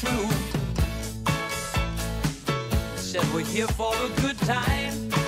true. Said we're here for a good time.